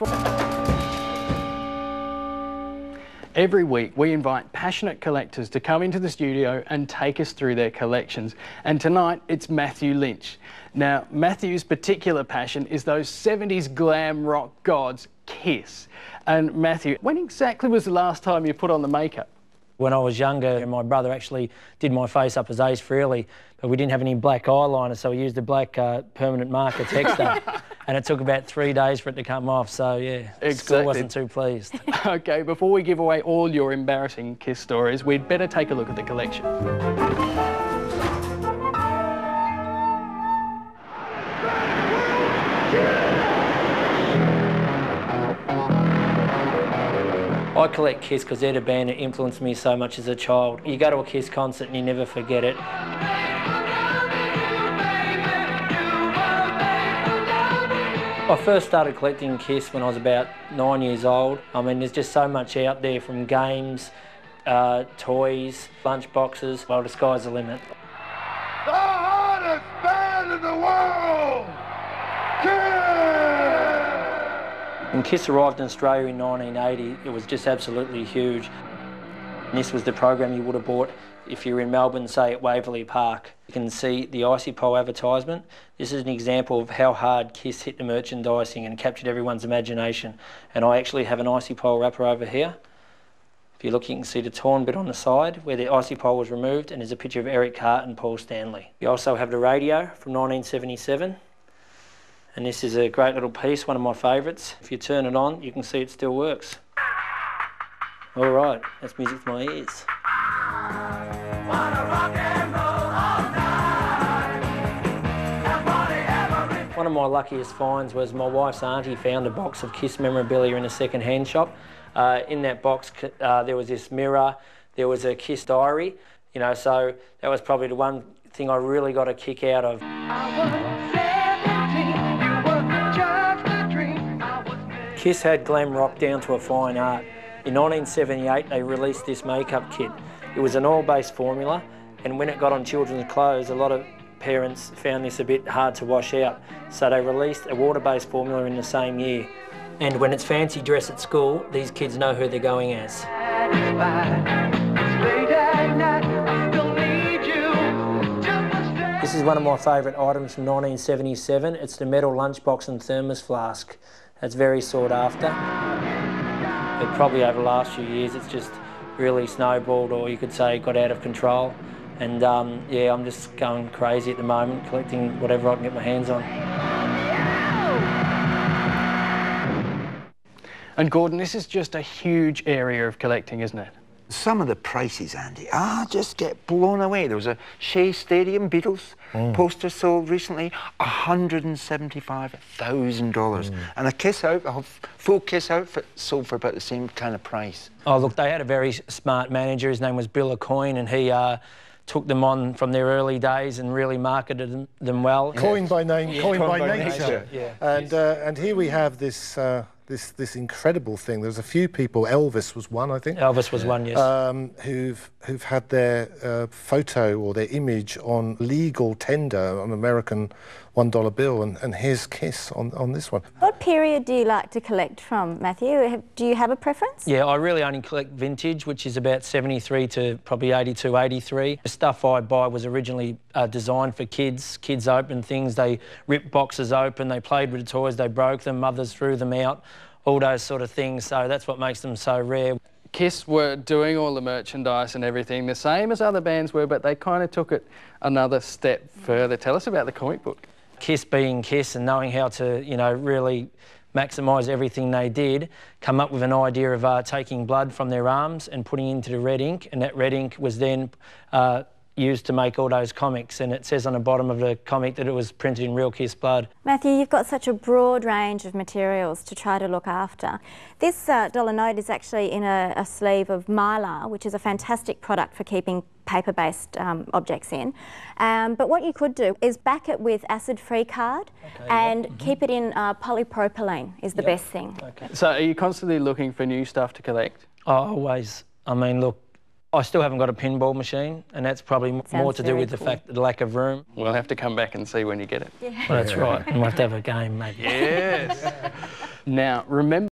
which? Every week, we invite passionate collectors to come into the studio and take us through their collections. And tonight, it's Matthew Lynch. Now, Matthew's particular passion is those 70s glam rock gods, Kiss. And Matthew, when exactly was the last time you put on the makeup? When I was younger, my brother actually did my face up as Ace Frehley, but we didn't have any black eyeliner, so we used a black uh, permanent marker texter. and it took about three days for it to come off, so yeah, Exactly. school wasn't too pleased. okay, before we give away all your embarrassing Kiss stories, we'd better take a look at the collection. I collect Kiss because they're the band that influenced me so much as a child. You go to a Kiss concert and you never forget it. I first started collecting Kiss when I was about nine years old. I mean, there's just so much out there from games, uh, toys, lunch boxes. Well, the sky's the limit. The hardest band in the world! Kiss! When Kiss arrived in Australia in 1980, it was just absolutely huge. And this was the program you would have bought if you're in Melbourne, say at Waverley Park. You can see the Icy Pole advertisement. This is an example of how hard Kiss hit the merchandising and captured everyone's imagination. And I actually have an Icy Pole wrapper over here. If you look, you can see the torn bit on the side where the icy pole was removed, and there's a picture of Eric Carr and Paul Stanley. You also have the radio from 1977, and this is a great little piece, one of my favourites. If you turn it on, you can see it still works. All right, that's music to my ears. One of my luckiest finds was my wife's auntie found a box of Kiss memorabilia in a second-hand shop. Uh, in that box, uh, there was this mirror, there was a Kiss diary, you know, so that was probably the one thing I really got a kick out of. Kiss had glam rock down to a fine art. In 1978, they released this makeup kit. It was an oil-based formula, and when it got on children's clothes, a lot of parents found this a bit hard to wash out. So they released a water-based formula in the same year. And when it's fancy dress at school, these kids know who they're going as. This is one of my favourite items from 1977. It's the metal lunchbox and thermos flask. That's very sought after. But probably over the last few years, it's just really snowballed, or you could say got out of control. And um, yeah, I'm just going crazy at the moment, collecting whatever I can get my hands on. And Gordon, this is just a huge area of collecting, isn't it? Some of the prices, Andy, I just get blown away. There was a Shea Stadium Beatles poster sold recently, $175,000. And a Kiss out, a full Kiss outfit sold for about the same kind of price. Oh, look, they had a very smart manager. His name was Bill Aucoin, and he uh, took them on from their early days and really marketed them, them well. Coined by name, coined by, by nature. nature. Yeah. And uh, and here we have this uh, this this incredible thing. There's a few people. Elvis was one, I think. Elvis was one, yes. Um, who've who've had their uh, photo or their image on legal tender on American one dollar bill, and, and here's Kiss on, on this one. What period do you like to collect from, Matthew? Do you have a preference? Yeah, I really only collect vintage, which is about 73 to probably 82, 83. The stuff I buy was originally uh, designed for kids. Kids open things, they ripped boxes open, they played with the toys, they broke them, mothers threw them out, all those sort of things. So that's what makes them so rare. Kiss were doing all the merchandise and everything the same as other bands were, but they kind of took it another step further. Tell us about the comic book. Kiss being Kiss and knowing how to, you know, really maximise everything they did, come up with an idea of uh, taking blood from their arms and putting into the red ink, and that red ink was then uh, used to make all those comics. And it says on the bottom of the comic that it was printed in real Kiss blood. Matthew, you've got such a broad range of materials to try to look after. This uh, dollar note is actually in a, a sleeve of mylar, which is a fantastic product for keeping paper-based um, objects in. Um, but what you could do is back it with acid-free card and keep it in uh, polypropylene is the best thing. Okay. So are you constantly looking for new stuff to collect? I always, I mean, look, I still haven't got a pinball machine, and that's probably m- more to do very with the cool. fact the lack of room. We'll have to come back and see when you get it. Well, that's right. And we'll have to have a game, maybe. Yes. Now, remember